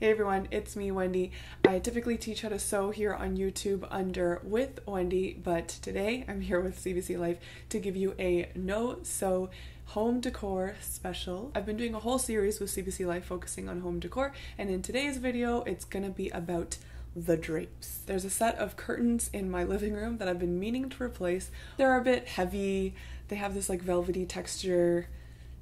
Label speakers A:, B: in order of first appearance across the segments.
A: Hey everyone, it's me, Wendy. I typically teach how to sew here on YouTube under with Wendy, but today I'm here with CBC Life to give you a no sew home decor special. I've been doing a whole series with CBC Life focusing on home decor, and in today's video, it's gonna be about the drapes. There's a set of curtains in my living room that I've been meaning to replace. They're a bit heavy, they have this like velvety texture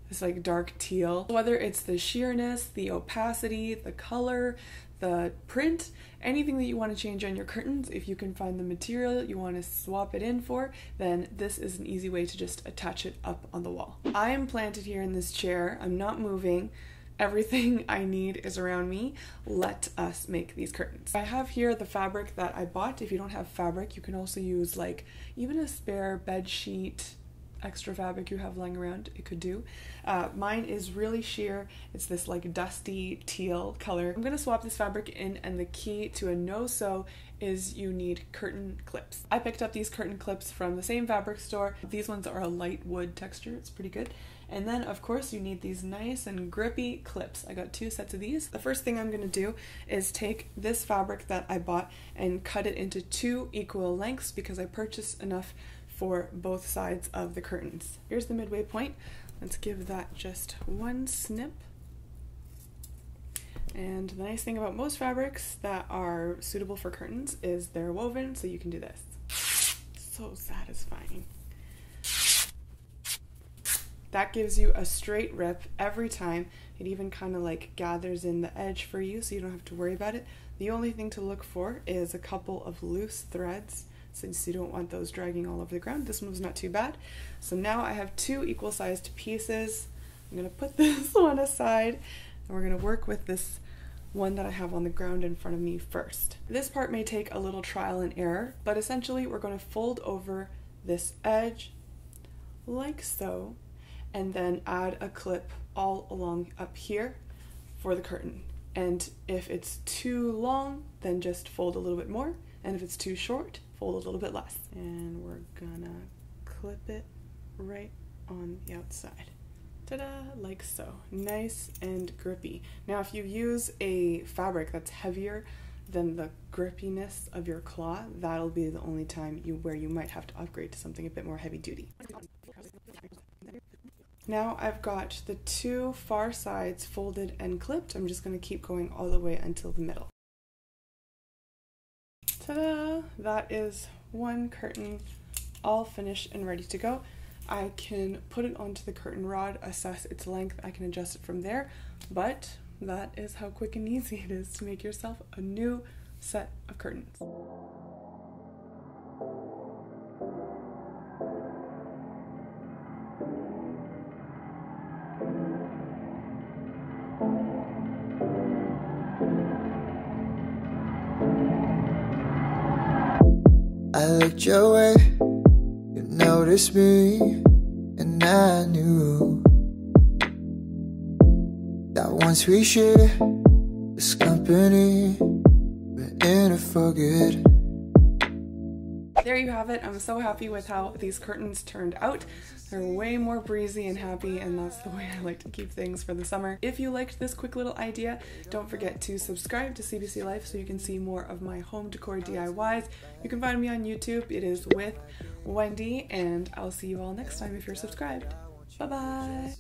A: this like dark teal. Whether it's the sheerness, the opacity, the color, the print, anything that you want to change on your curtains, if you can find the material you want to swap it in for, then this is an easy way to just attach it up on the wall. I am planted here in this chair, I'm not moving. Everything I need is around me. Let us make these curtains. I have here the fabric that I bought. If you don't have fabric, you can also use like even a spare bed sheet, extra fabric you have lying around, it could do. Uh, mine is really sheer. It's this like dusty teal color. I'm gonna swap this fabric in and the key to a no-sew is you need curtain clips. I picked up these curtain clips from the same fabric store. These ones are a light wood texture, it's pretty good. And then of course you need these nice and grippy clips. I got two sets of these. The first thing I'm gonna do is take this fabric that I bought and cut it into two equal lengths because I purchased enough for both sides of the curtains. Here's the midway point. Let's give that just one snip. And the nice thing about most fabrics that are suitable for curtains is they're woven, so you can do this. So satisfying. That gives you a straight rip every time. It even kind of like gathers in the edge for you so you don't have to worry about it. The only thing to look for is a couple of loose threads since you don't want those dragging all over the ground. This one was not too bad. So now I have two equal sized pieces. I'm gonna put this one aside and we're gonna work with this one that I have on the ground in front of me first. This part may take a little trial and error, but essentially we're gonna fold over this edge like so, and then add a clip all along up here for the curtain. And if it's too long, then just fold a little bit more. And if it's too short, fold a little bit less. And we're gonna clip it right on the outside. Ta-da, like so. Nice and grippy. Now if you use a fabric that's heavier than the grippiness of your claw, that'll be the only time you where you might have to upgrade to something a bit more heavy duty. Now I've got the two far sides folded and clipped. I'm just to keep going all the way until the middle. Ta-da! That is one curtain all finished and ready to go. I can put it onto the curtain rod, assess its length, I can adjust it from there, but that is how quick and easy it is to make yourself a new set of curtains.
B: I looked your way, you noticed me, and I knew that once we share this company, we're in it for good
A: there you have it. I'm so happy with how these curtains turned out. They're way more breezy and happy and that's the way I like to keep things for the summer. If you liked this quick little idea, don't forget to subscribe to CBC Life so you can see more of my home decor DIYs. You can find me on YouTube. It is with Wendy and I'll see you all next time if you're subscribed. Bye bye.